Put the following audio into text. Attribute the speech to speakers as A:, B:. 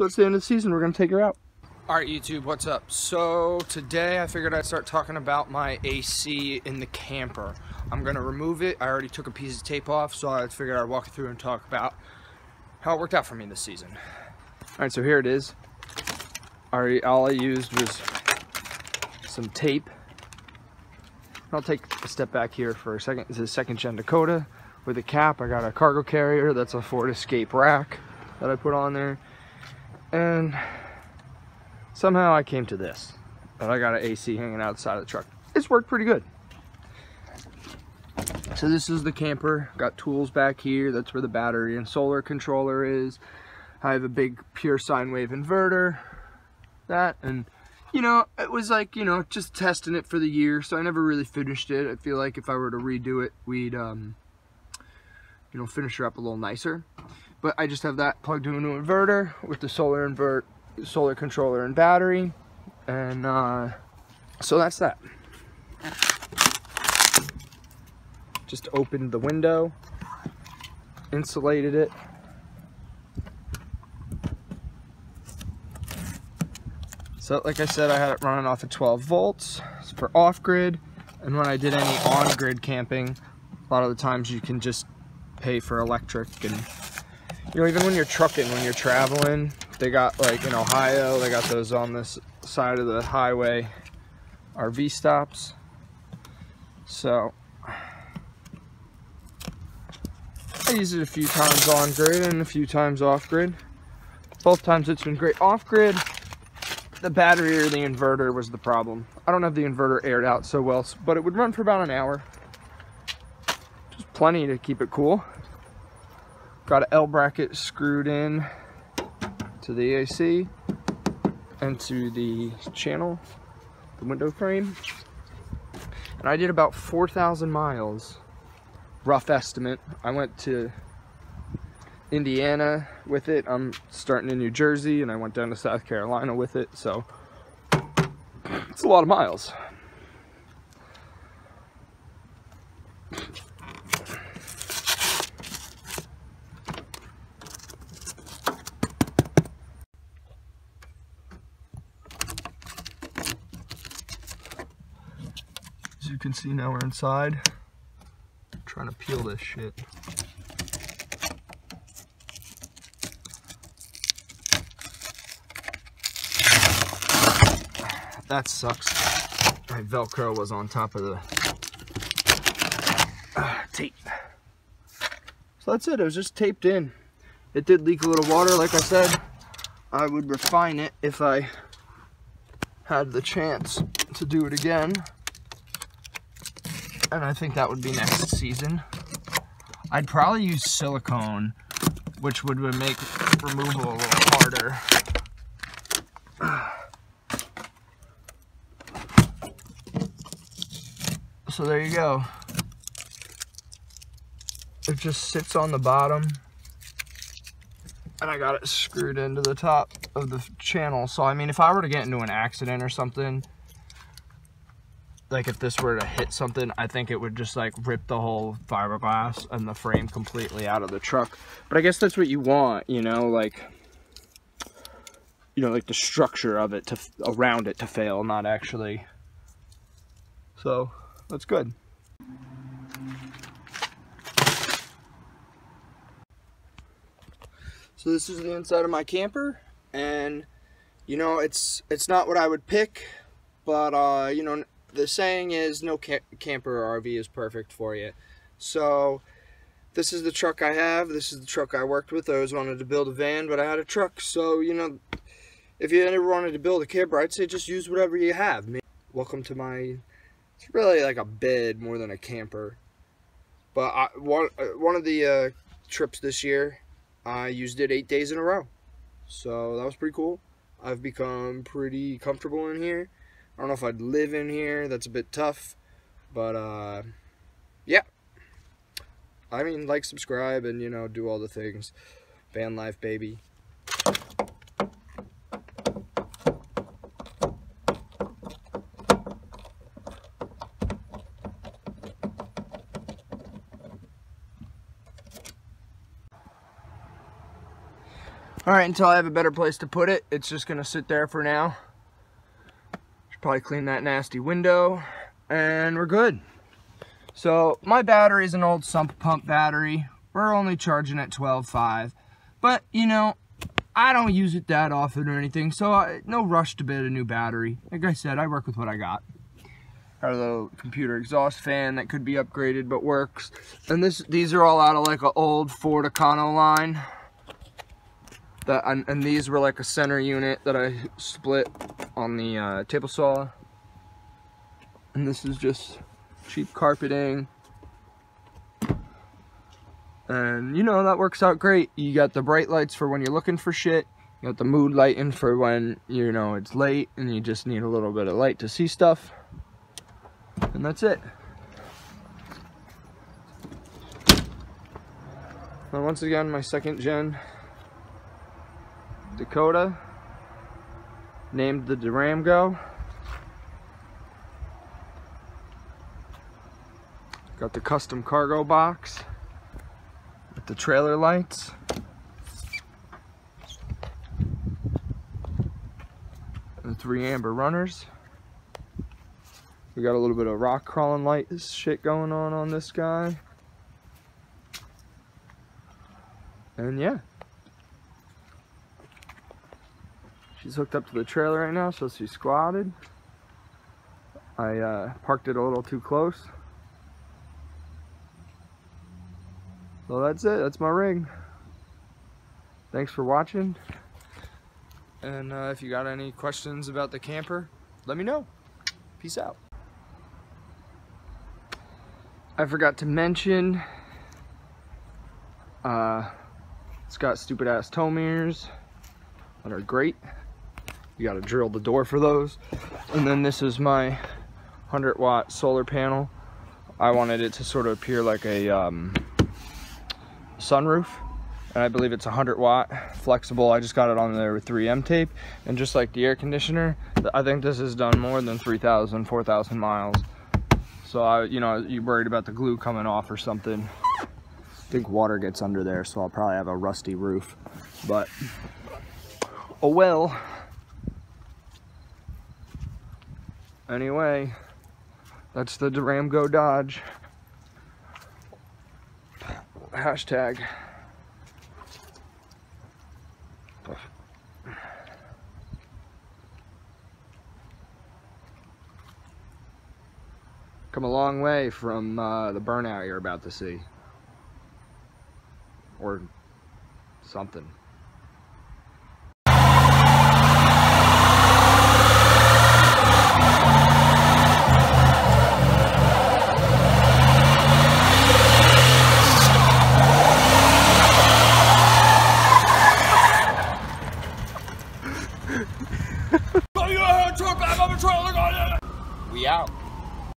A: So it's the end of the season. We're going to take her out.
B: All right, YouTube, what's up? So today I figured I'd start talking about my AC in the camper. I'm gonna remove it. I already took a piece of tape off, so I figured I'd walk through and talk about how it worked out for me this season.
A: All right, so here it is. Already, all I used was some tape. I'll take a step back here for a second. This is a second gen Dakota with a cap. I got a cargo carrier. That's a Ford Escape rack that I put on there. And somehow I came to this. But I got an AC hanging outside of the truck. It's worked pretty good. So this is the camper. Got tools back here. That's where the battery and solar controller is. I have a big pure sine wave inverter. That and you know, it was like, you know, just testing it for the year. So I never really finished it. I feel like if I were to redo it, we'd um you know, finish her up a little nicer. But I just have that plugged into an inverter with the solar invert solar controller and battery. And uh, so that's that. Just opened the window, insulated it. So like I said, I had it running off at 12 volts it's for off-grid. And when I did any on-grid camping, a lot of the times you can just pay for electric and you know even when you're trucking when you're traveling they got like in Ohio, they got those on this side of the highway RV stops. So I used it a few times on grid and a few times off grid. Both times it's been great. Off grid, the battery or the inverter was the problem. I don't have the inverter aired out so well, but it would run for about an hour. Just plenty to keep it cool. Got an L bracket screwed in to the AC and to the channel, the window frame. And I did about 4,000 miles, rough estimate. I went to Indiana with it. I'm starting in New Jersey and I went down to South Carolina with it. So it's a lot of miles. You can see now we're inside. I'm trying to peel this shit. That sucks. My Velcro was on top of the uh, tape. So that's it, it was just taped in. It did leak a little water, like I said. I would refine it if I had the chance to do it again and I think that would be next season. I'd probably use silicone, which would make removal a little harder. So there you go. It just sits on the bottom and I got it screwed into the top of the channel. So I mean, if I were to get into an accident or something, like if this were to hit something, I think it would just like rip the whole fiberglass and the frame completely out of the truck. But I guess that's what you want, you know, like, you know, like the structure of it to around it to fail, not actually. So that's good. So this is the inside of my camper and you know, it's it's not what I would pick, but uh, you know, the saying is no ca camper or RV is perfect for you. So this is the truck I have. This is the truck I worked with. I always wanted to build a van, but I had a truck. So, you know, if you ever wanted to build a camper, I'd say just use whatever you have. Welcome to my, it's really like a bed more than a camper. But I, one, uh, one of the uh, trips this year, I used it eight days in a row. So that was pretty cool. I've become pretty comfortable in here. I don't know if I'd live in here. That's a bit tough. But, uh, yeah. I mean, like, subscribe, and, you know, do all the things. Van life, baby.
B: Alright, until I have a better place to put it, it's just going to sit there for now. Probably clean that nasty window, and we're good. So, my battery is an old sump pump battery. We're only charging at 12.5. But, you know, I don't use it that often or anything, so I, no rush to buy a new battery. Like I said, I work with what I got. Our little computer exhaust fan that could be upgraded but works. And this, these are all out of like an old Ford Econoline. That and, and, these were like a center unit that I split on the uh, table saw. And this is just cheap carpeting. And you know, that works out great. You got the bright lights for when you're looking for shit. You got the mood lighting for when, you know, it's late and you just need a little bit of light to see stuff. And that's it. And once again, my second gen Dakota, named the Durango. Got the custom cargo box with the trailer lights. And three amber runners. We got a little bit of rock crawling light shit going on on this guy. And yeah. She's hooked up to the trailer right now, so she's squatted. I uh, parked it a little too close. So that's it, that's my rig. Thanks for watching. And uh, if you got any questions about the camper, let me know. Peace out. I forgot to mention, uh, it's got stupid ass tow mirrors that are great. You gotta drill the door for those. And then this is my 100 watt solar panel. I wanted it to sort of appear like a um, sunroof. And I believe it's 100 watt, flexible. I just got it on there with 3M tape. And just like the air conditioner, I think this has done more than 3,000, 4,000 miles. So I, you know, you worried about the glue coming off or something. I think water gets under there, so I'll probably have a rusty roof. But, oh well. Anyway, that's the Durango Dodge. Hashtag. Come a long way from uh, the burnout you're about to see. Or something.